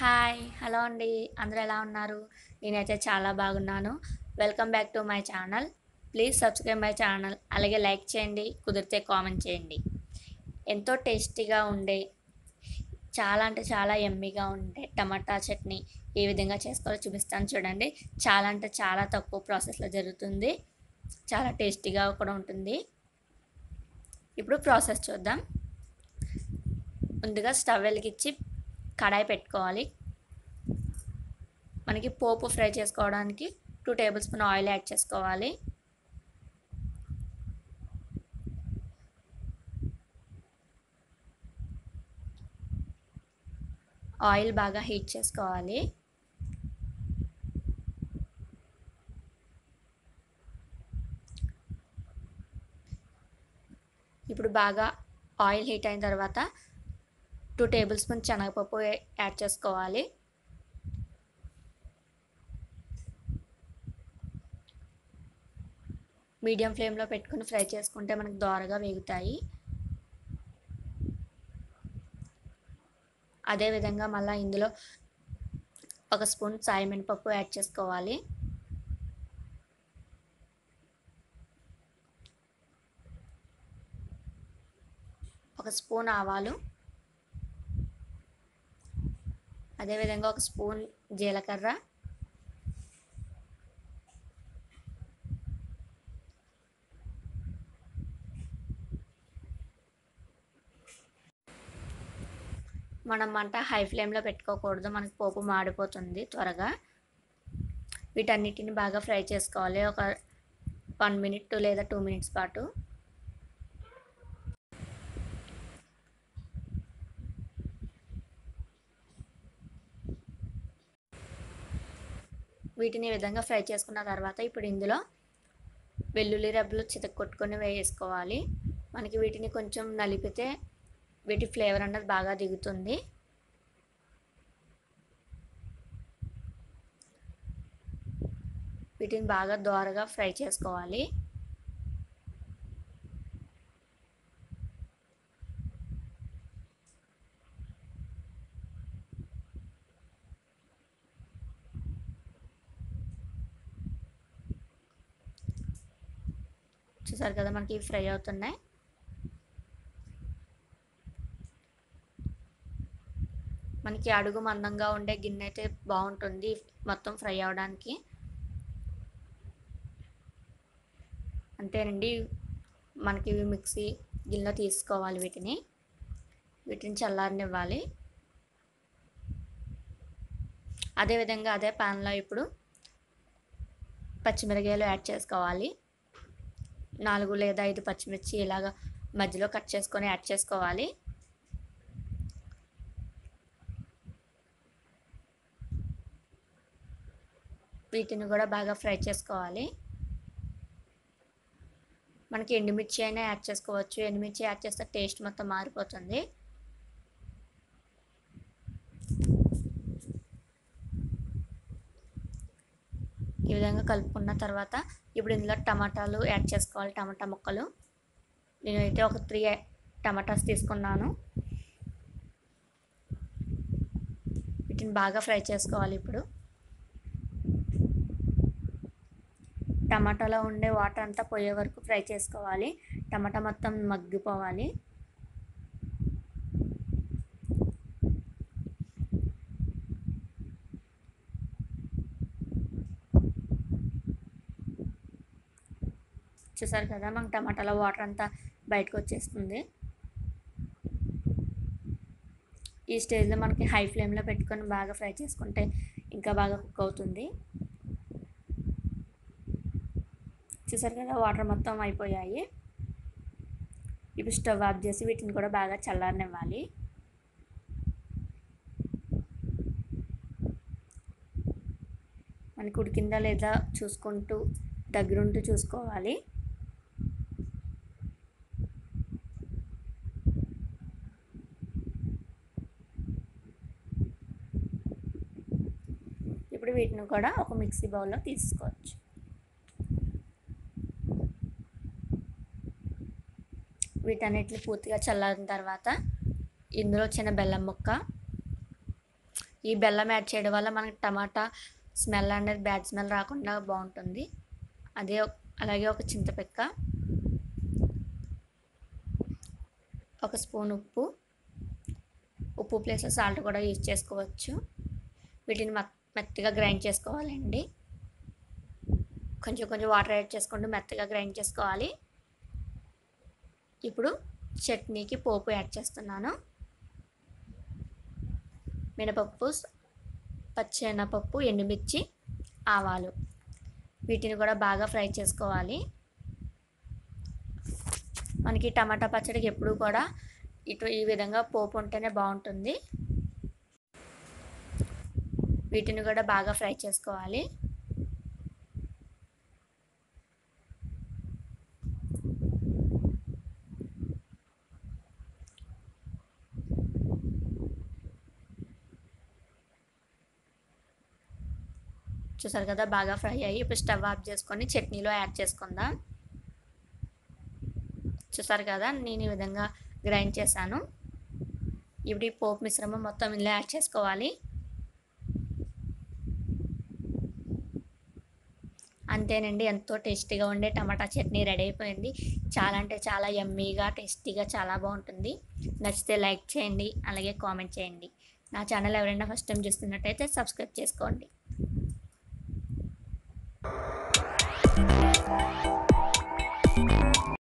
Hi hello అండి. అందరూ ఎలా ఉన్నారు? నేనైతే చాలా బాగున్నాను. Welcome back to my channel. Please subscribe my channel. అలాగే లైక్ చేయండి కుదిరితే కామెంట్ చేయండి. ఎంతో టేస్టీగా ఉండే చాలా అంటే చాలా ఎమ్మీగా ఉండే టమాటా చట్నీ ఏ విధంగా చేసుకోవాలో చూపిస్తాను చూడండి. చాలా అంటే చాలా తక్కువ ప్రాసెస్లో జరుగుతుంది. చాలా టేస్టీగా కూడా ఉంటుంది. ఇప్పుడు ప్రాసెస్ చూద్దాం. ముందుగా స్టవ్ వెలిగించి కడాయి పెట్టుకోవాలి. మనకి పోపు ఫ్రై చేసుకోవడానికి two table spoon oil add చేసుకోవాలి. ఆయిల్ బాగా హీట్ చేసుకోవాలి. ఇప్పుడు బాగా ఆయిల్ హీట్ అయిన తర్వాత టూ టేబుల్ స్పూన్ శనగపప్పు యాడ్ చేసుకోవాలి. మీడియం ఫ్లేమ్లో పెట్టుకుని ఫ్రై చేసుకుంటే మనకు దోరగా వేగుతాయి. అదేవిధంగా మళ్ళీ ఇందులో ఒక స్పూన్ సాయి మినపప్పు యాడ్ చేసుకోవాలి. ఒక స్పూన్ ఆవాలు అదేవిధంగా ఒక స్పూన్ జీలకర్ర. మనం మంట హై ఫ్లేమ్లో పెట్టుకోకూడదు మనకి పోపు మాడిపోతుంది త్వరగా. వీటన్నిటిని బాగా ఫ్రై చేసుకోవాలి ఒక వన్ మినిట్ లేదా టూ మినిట్స్ పాటు. వీటిని విధంగా ఫ్రై చేసుకున్న తర్వాత ఇప్పుడు ఇందులో వెల్లుల్లి రబ్బలు చితక్కొట్టుకొని వేసుకోవాలి. మనకి వీటిని కొంచెం నలిపితే వీటి ఫ్లేవర్ అన్నది బాగా దిగుతుంది. వీటిని బాగా దోరగా ఫ్రై చేసుకోవాలి. చూసారు కదా మనకి ఫ్రై అవుతున్నాయి. మనకి అడుగు మందంగా ఉండే గిన్నె అయితే బాగుంటుంది మొత్తం ఫ్రై అవడానికి. అంతేనండి మనకి మిక్సీ గిన్నెలో తీసుకోవాలి వీటిని. వీటిని చల్లారనివ్వాలి. అదేవిధంగా అదే ప్యాన్లో ఇప్పుడు పచ్చిమిరకాయలు యాడ్ చేసుకోవాలి. నాలుగు లేదా ఐదు పచ్చిమిర్చి ఇలాగ మధ్యలో కట్ చేసుకొని యాడ్ చేసుకోవాలి. వీటిని కూడా బాగా ఫ్రై చేసుకోవాలి. మనకి ఎండుమిర్చి అయినా యాడ్ చేసుకోవచ్చు. ఎండుమిర్చి యాడ్ చేస్తే టేస్ట్ మొత్తం మారిపోతుంది. ఈ విధంగా కలుపుకున్న తర్వాత ఇప్పుడు ఇందులో టమాటాలు యాడ్ చేసుకోవాలి. టమాటా ముక్కలు. నేనైతే ఒక త్రీ టమాటాస్ తీసుకున్నాను. వీటిని బాగా ఫ్రై చేసుకోవాలి ఇప్పుడు. టమాటాలో ఉండే వాటర్ అంతా పోయే వరకు ఫ్రై చేసుకోవాలి. టమాటా మొత్తం మగ్గిపోవాలి. చూసారు కదా మనకు టమాటాలో వాటర్ అంతా బయటకు వచ్చేస్తుంది. ఈ స్టేజ్లో మనకి హై ఫ్లేమ్లో పెట్టుకొని బాగా ఫ్రై చేసుకుంటే ఇంకా బాగా కుక్ అవుతుంది. చూసారు కదా వాటర్ మొత్తం అయిపోయాయి. ఇప్పుడు స్టవ్ ఆఫ్ చేసి వీటిని కూడా బాగా చల్లారనివ్వాలి. మనకి ఉడికిందా లేదా చూసుకుంటూ దగ్గరుంటూ చూసుకోవాలి. ఇప్పుడు వీటిని కూడా ఒక మిక్సీ బౌల్లో తీసుకోవచ్చు. వీటన్నిటిని పూర్తిగా చల్లారిన తర్వాత ఇందులో చిన్న బెల్లం ముక్క. ఈ బెల్లం యాడ్ చేయడం వల్ల మనకి టమాటా స్మెల్ అనేది బ్యాడ్ స్మెల్ రాకుండా బాగుంటుంది. అదే అలాగే ఒక చింతపిక్క ఒక స్పూన్ ఉప్పు. ఉప్పు ప్లేస్లో సాల్ట్ కూడా యూజ్ చేసుకోవచ్చు. వీటిని మెత్తగా గ్రైండ్ చేసుకోవాలండి. కొంచెం కొంచెం వాటర్ యాడ్ చేసుకుంటూ మెత్తగా గ్రైండ్ చేసుకోవాలి. ఇప్పుడు చట్నీకి పోపు యాడ్ చేస్తున్నాను. మినపప్పు పచ్చెనపప్పు ఎండుమిర్చి ఆవాలు. వీటిని కూడా బాగా ఫ్రై చేసుకోవాలి. మనకి టమాటా పచ్చడికి ఎప్పుడు కూడా ఇటు ఈ విధంగా పోపు ఉంటేనే బాగుంటుంది. వీటిని కూడా బాగా ఫ్రై చేసుకోవాలి. చూసారు కదా బాగా ఫ్రై అయ్యి ఇప్పుడు స్టవ్ ఆఫ్ చేసుకొని చట్నీలో యాడ్ చేసుకుందాం. చూసారు కదా నేను ఈ విధంగా గ్రైండ్ చేశాను. ఇప్పుడు ఈ పోపు మిశ్రమం మొత్తం ఇందులో యాడ్ చేసుకోవాలి. అంతేనండి. ఎంతో టేస్టీగా ఉండే టమాటా చట్నీ రెడీ అయిపోయింది. చాలా అంటే చాలా యమ్మీగా టేస్టీగా చాలా బాగుంటుంది. నచ్చితే లైక్ చేయండి అలాగే కామెంట్ చేయండి. నా ఛానల్ ఎవరైనా ఫస్ట్ టైం చూస్తున్నట్టయితే సబ్స్క్రైబ్ చేసుకోండి.